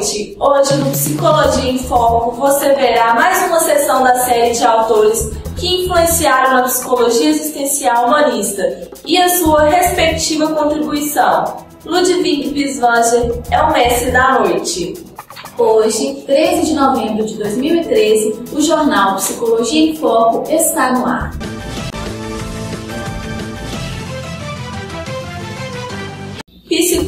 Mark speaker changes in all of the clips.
Speaker 1: noite. Hoje no Psicologia em Foco você verá mais uma sessão da série de autores que influenciaram a psicologia existencial humanista e a sua respectiva contribuição. Ludwig Wieswanger é o mestre da noite.
Speaker 2: Hoje, 13 de novembro de 2013, o jornal Psicologia em Foco está no ar.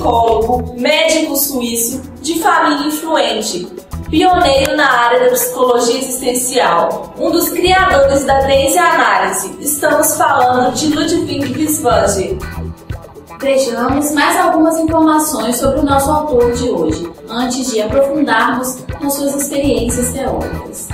Speaker 1: psicólogo, médico suíço, de família influente, pioneiro na área da psicologia existencial, um dos criadores da análise. Estamos falando de Ludwig Wieswanger.
Speaker 2: Vejamos mais algumas informações sobre o nosso autor de hoje, antes de aprofundarmos nas suas experiências teóricas.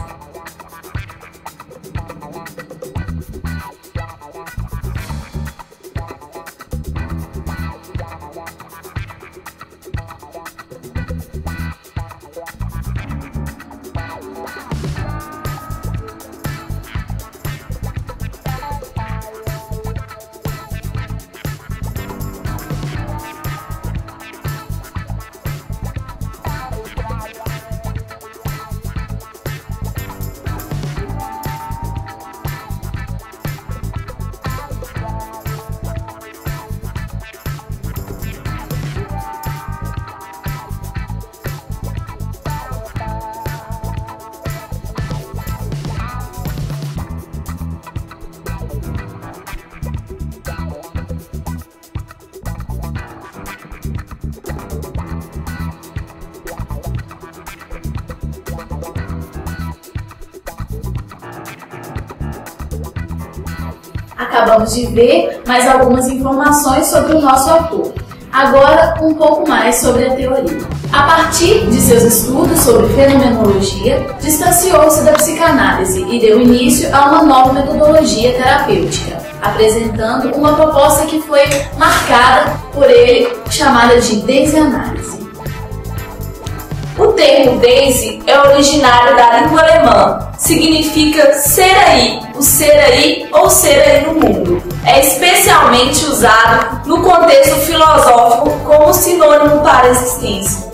Speaker 2: Acabamos de ver mais algumas informações sobre o nosso autor. Agora, um pouco mais sobre a teoria. A partir de seus estudos sobre fenomenologia, distanciou-se da psicanálise e deu início a uma nova metodologia terapêutica, apresentando uma proposta que foi marcada por ele, chamada de desanálise.
Speaker 1: O termo Daisy é originário da língua alemã. Significa ser aí, o ser aí ou ser aí no mundo. É especialmente usado no contexto filosófico como sinônimo para existência.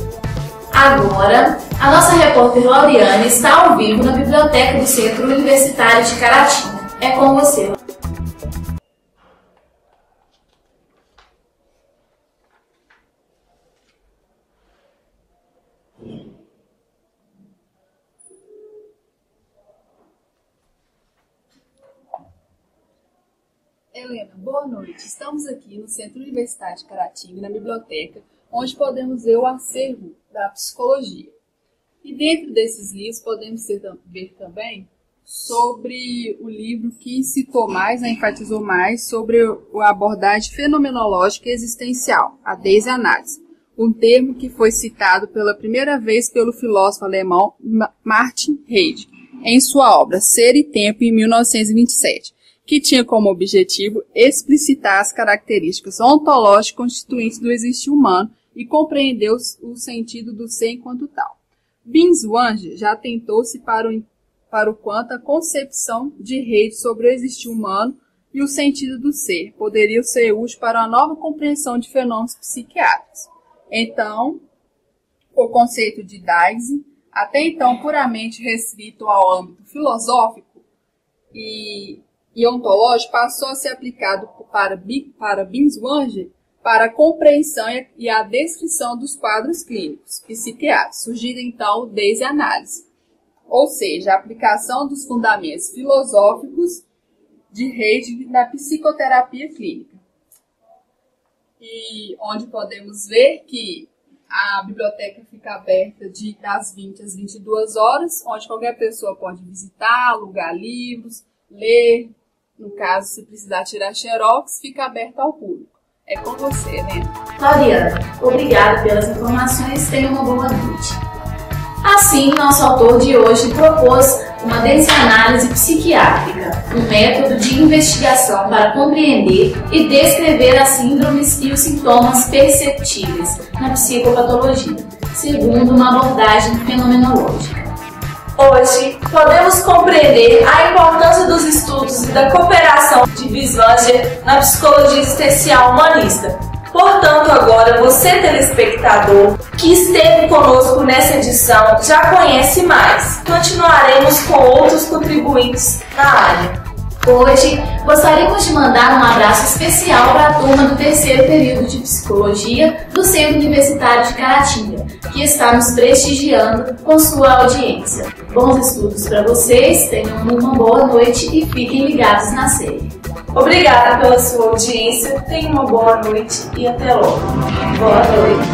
Speaker 2: Agora, a nossa repórter Lauriane está ao vivo na biblioteca do Centro Universitário de Caratinga. É com você.
Speaker 3: Helena, boa noite. Estamos aqui no Centro Universitário de Caratinga, na biblioteca, onde podemos ver o acervo da psicologia. E dentro desses livros podemos ver também sobre o livro que citou mais, né, enfatizou mais sobre a abordagem fenomenológica existencial, a desanálise, um termo que foi citado pela primeira vez pelo filósofo alemão Martin Heidegger em sua obra Ser e Tempo em 1927 que tinha como objetivo explicitar as características ontológicas constituintes do existir humano e compreender o sentido do ser enquanto tal. Binswanger já tentou-se para o, para o quanto a concepção de rede sobre o existir humano e o sentido do ser poderia ser útil para a nova compreensão de fenômenos psiquiátricos. Então, o conceito de Daisy, até então puramente restrito ao âmbito filosófico e e ontológico passou a ser aplicado para, para Binswanger para a compreensão e a descrição dos quadros clínicos psiquiátricos, surgindo então desde a análise, ou seja, a aplicação dos fundamentos filosóficos de Heidegger na psicoterapia clínica. E onde podemos ver que a biblioteca fica aberta de, das 20 às 22 horas, onde qualquer pessoa pode visitar, alugar livros, ler, no caso, se precisar tirar xerox, fica aberto ao público. É com você, né?
Speaker 2: Clariana, obrigada pelas informações. Tenha uma boa noite. Assim, nosso autor de hoje propôs uma desanálise psiquiátrica, um método de investigação para compreender e descrever as síndromes e os sintomas perceptíveis na psicopatologia, segundo uma abordagem fenomenológica.
Speaker 1: Hoje, podemos compreender a importância dos estudos e da cooperação de Bisvanger na psicologia existencial humanista. Portanto, agora você, telespectador, que esteve conosco nessa edição, já conhece mais. Continuaremos com outros contribuintes na área.
Speaker 2: Hoje, gostaríamos de mandar um abraço especial para a turma do terceiro período de Psicologia do Centro Universitário de Caratinga, que está nos prestigiando com sua audiência. Bons estudos para vocês, tenham uma boa noite e fiquem ligados na série.
Speaker 1: Obrigada pela sua audiência, tenha uma boa noite e até logo.
Speaker 2: Boa noite.